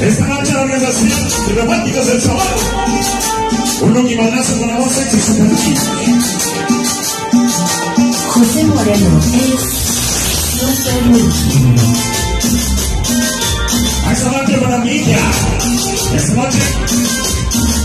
Esta noche la organización de Románticos del Chaval. Un luquimanazo con la voz sexy José Moreno es nuestro Lucky. Esta noche para mí ya. Esta noche.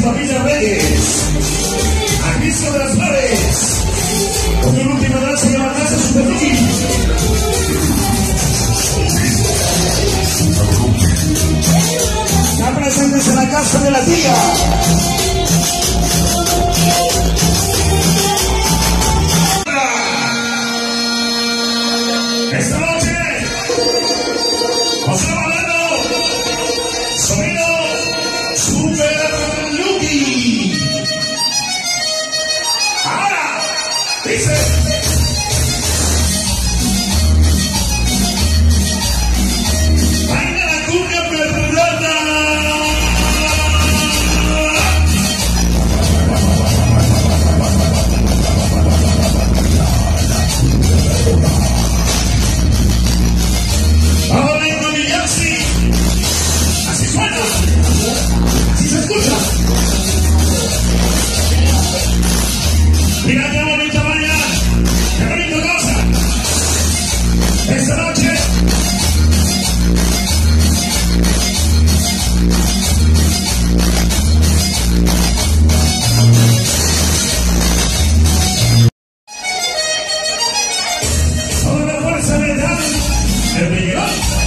Luis Camila Reyes, Agustín de las flores con un último danza y una danza superfín. Están presentes en la casa de la tía. Here we go.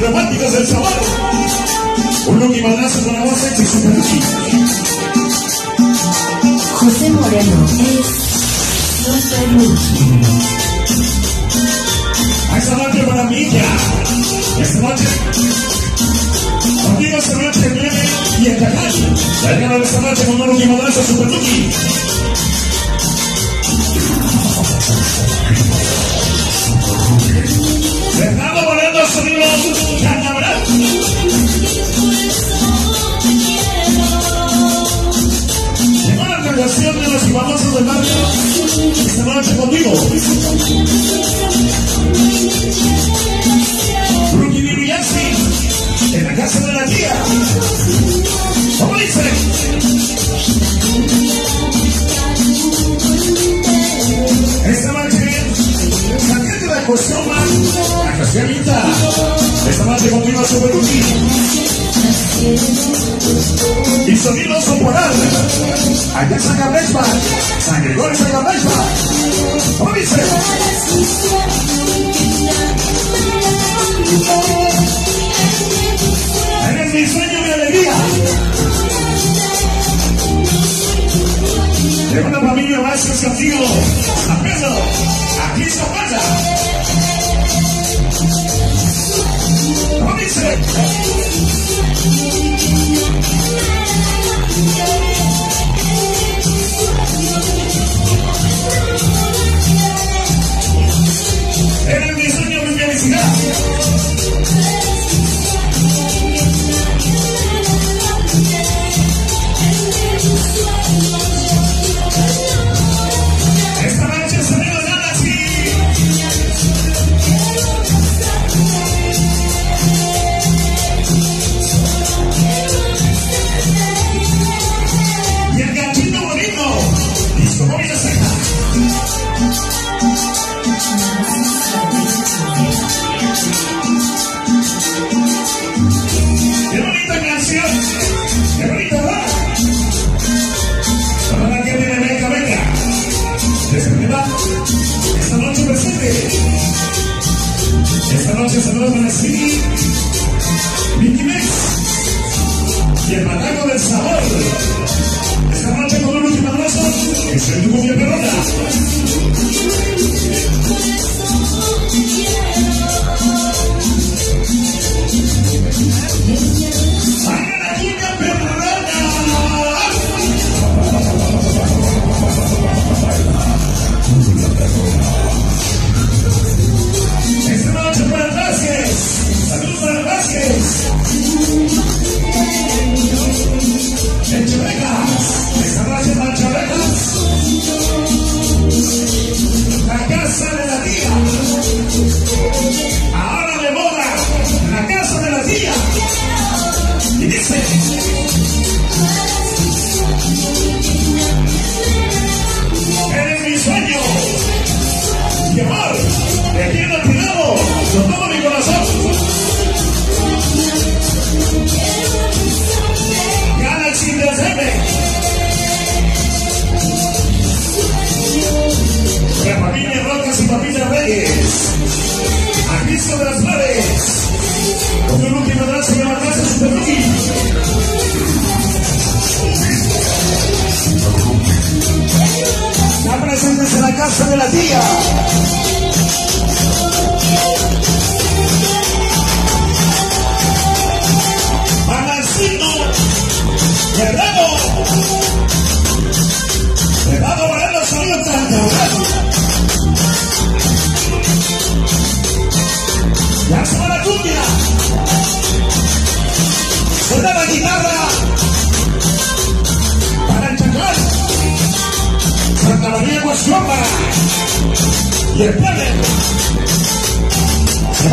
Románticos del Sabor. Un y con la voz sexy super Lucky. José Moreno es Super Lucky. Esta noche para mí ya. Esta noche. Conmigo esta noche viene y el Cajal. La regalo de esta noche con un y madrazo super Lucky. Fernando noche conmigo. Rookie Viviansi, en la casa de la tía. ¿Cómo dice? Esta noche, la de la Cascarita. Esta noche conmigo Super. Y sonido soporal. Allá en San Gabriel, San Gregorio San Gabriel. ¿Cómo dice? Eres mi sueño, mi alegría. De una familia más que contigo. Aquí se sick. This Daniel y Papilla Reyes. Arquisto de las Flores. Con un último abrazo y abrazo Super Ya presentes en la casa de la tía. Balancino. ¿Verdad? Y el padre. Se